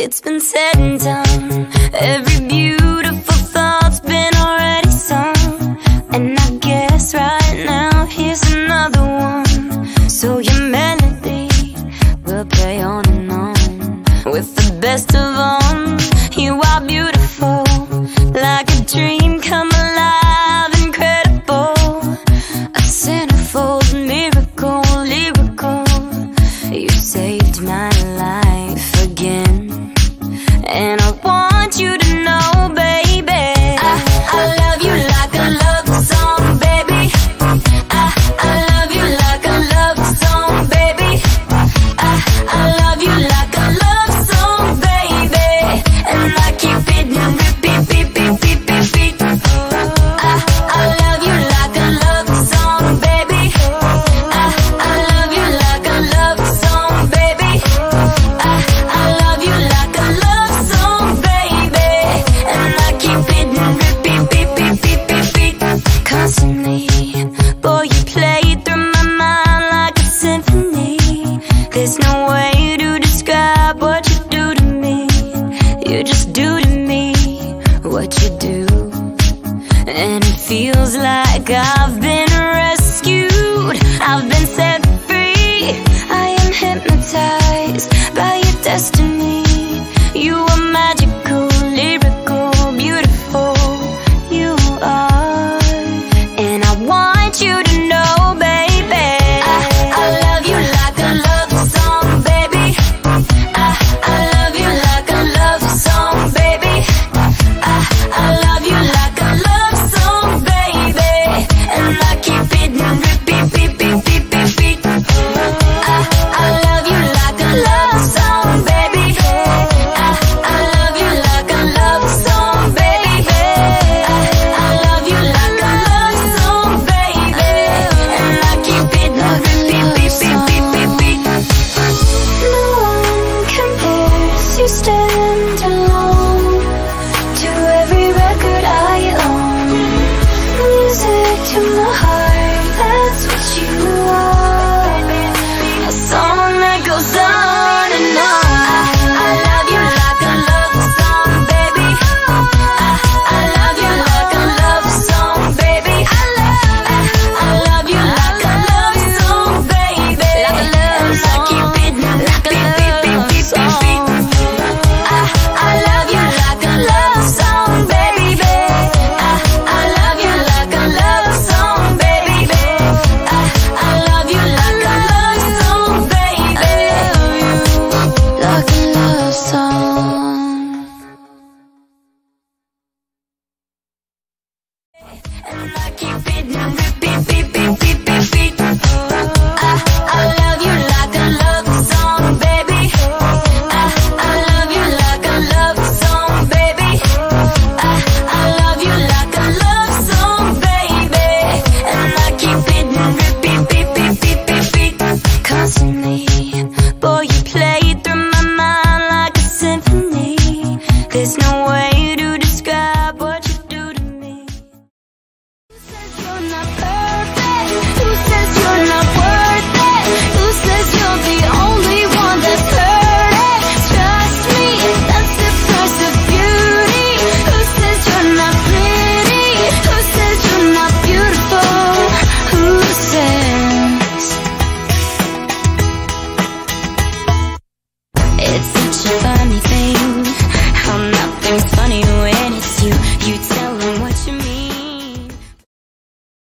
It's been said and done. Every beautiful thought's been already sung. And I guess right now here's another one. So your melody will play on and on with the best of all. I keep I'm not first